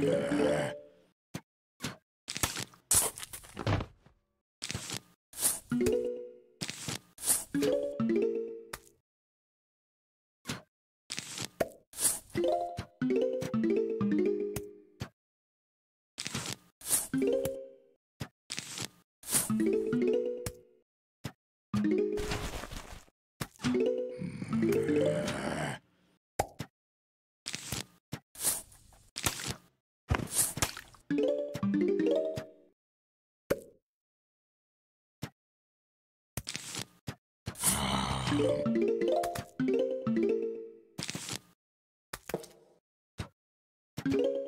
Yeah. you you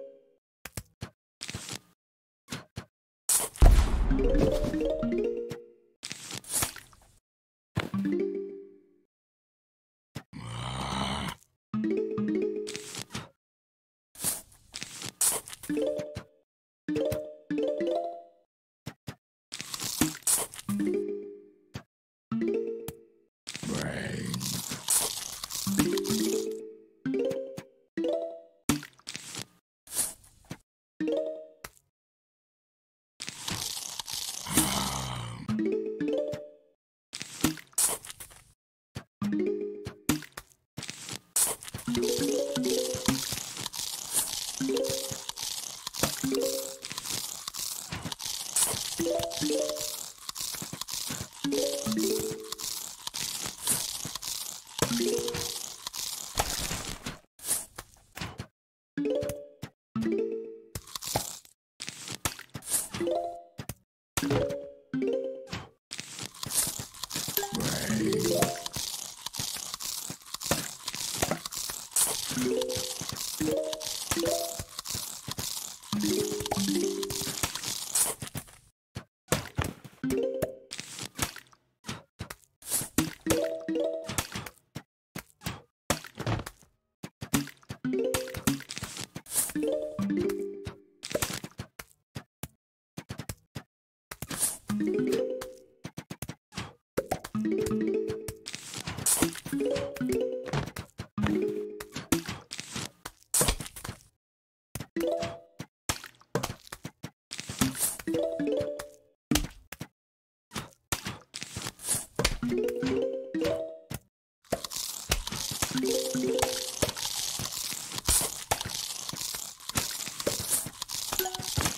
Brains.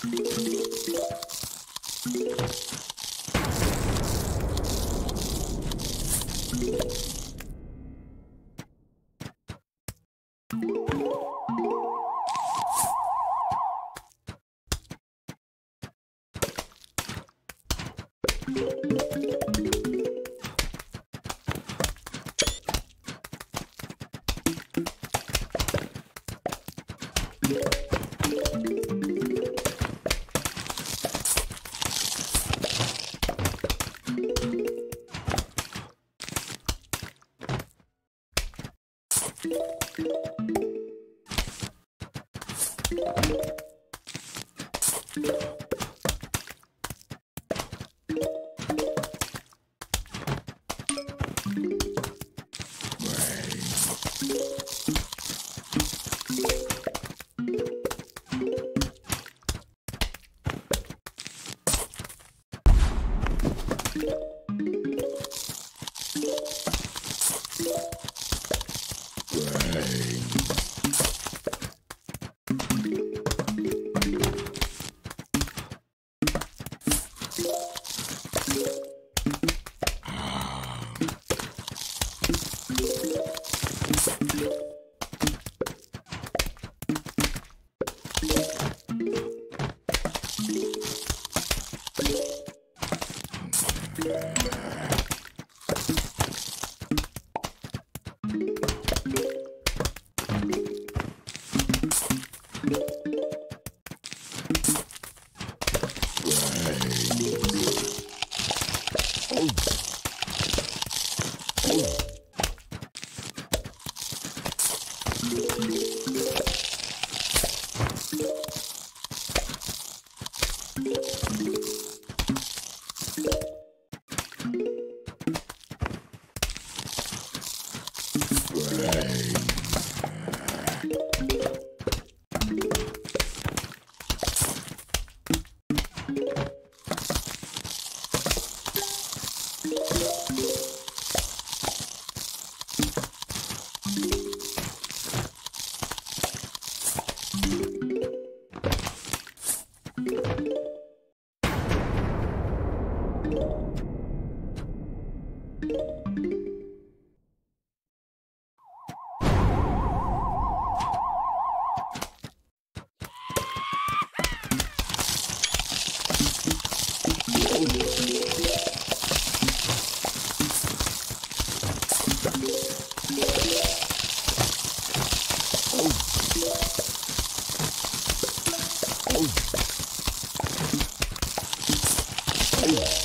Thank you. you Oh.